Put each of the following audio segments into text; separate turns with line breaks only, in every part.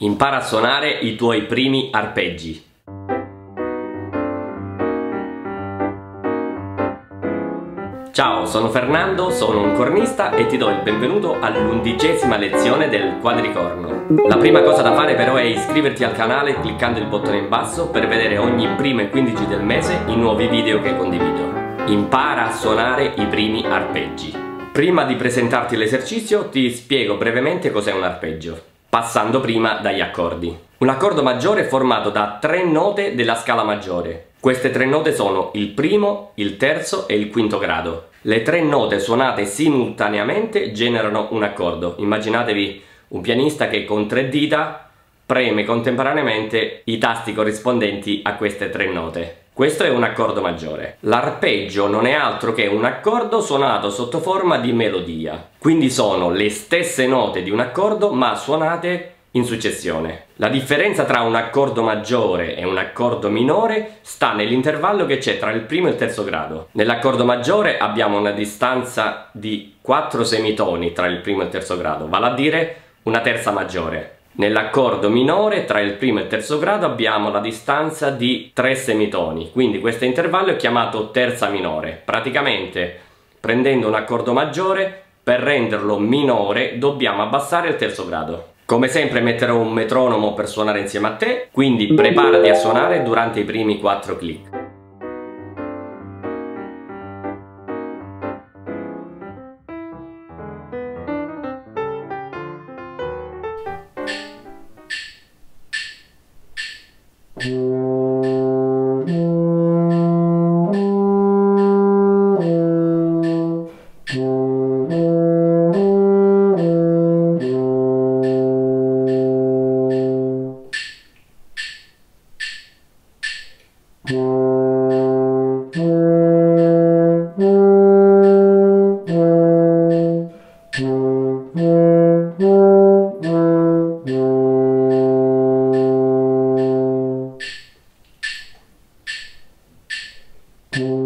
Impara a suonare i tuoi primi arpeggi. Ciao, sono Fernando, sono un cornista e ti do il benvenuto all'undicesima lezione del quadricorno. La prima cosa da fare però è iscriverti al canale cliccando il bottone in basso per vedere ogni primo e 15 del mese i nuovi video che condivido. Impara a suonare i primi arpeggi. Prima di presentarti l'esercizio ti spiego brevemente cos'è un arpeggio, passando prima dagli accordi. Un accordo maggiore è formato da tre note della scala maggiore. Queste tre note sono il primo, il terzo e il quinto grado. Le tre note suonate simultaneamente generano un accordo. Immaginatevi un pianista che con tre dita preme contemporaneamente i tasti corrispondenti a queste tre note. Questo è un accordo maggiore. L'arpeggio non è altro che un accordo suonato sotto forma di melodia. Quindi sono le stesse note di un accordo ma suonate in successione. La differenza tra un accordo maggiore e un accordo minore sta nell'intervallo che c'è tra il primo e il terzo grado. Nell'accordo maggiore abbiamo una distanza di 4 semitoni tra il primo e il terzo grado, vale a dire una terza maggiore. Nell'accordo minore tra il primo e il terzo grado abbiamo la distanza di 3 semitoni, quindi questo intervallo è chiamato terza minore. Praticamente prendendo un accordo maggiore, per renderlo minore dobbiamo abbassare il terzo grado. Come sempre metterò un metronomo per suonare insieme a te, quindi preparati a suonare durante i primi 4 Uhum. Mm.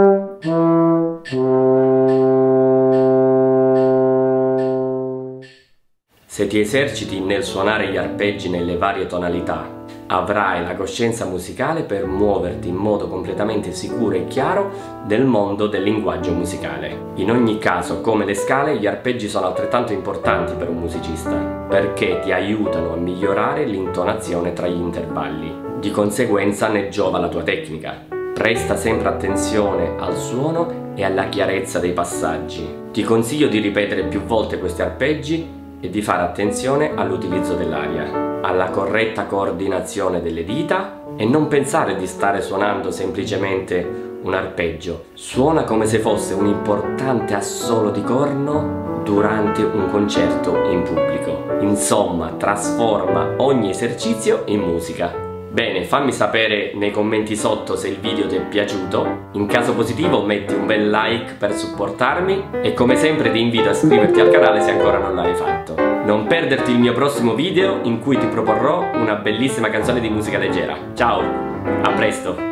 Se ti eserciti nel suonare gli arpeggi nelle varie tonalità, avrai la coscienza musicale per muoverti in modo completamente sicuro e chiaro nel mondo del linguaggio musicale. In ogni caso, come le scale, gli arpeggi sono altrettanto importanti per un musicista, perché ti aiutano a migliorare l'intonazione tra gli intervalli. Di conseguenza ne giova la tua tecnica. Presta sempre attenzione al suono e alla chiarezza dei passaggi. Ti consiglio di ripetere più volte questi arpeggi e di fare attenzione all'utilizzo dell'aria, alla corretta coordinazione delle dita e non pensare di stare suonando semplicemente un arpeggio. Suona come se fosse un importante assolo di corno durante un concerto in pubblico. Insomma, trasforma ogni esercizio in musica. Bene, fammi sapere nei commenti sotto se il video ti è piaciuto. In caso positivo metti un bel like per supportarmi e come sempre ti invito a iscriverti al canale se ancora non l'hai fatto. Non perderti il mio prossimo video in cui ti proporrò una bellissima canzone di musica leggera. Ciao, a presto!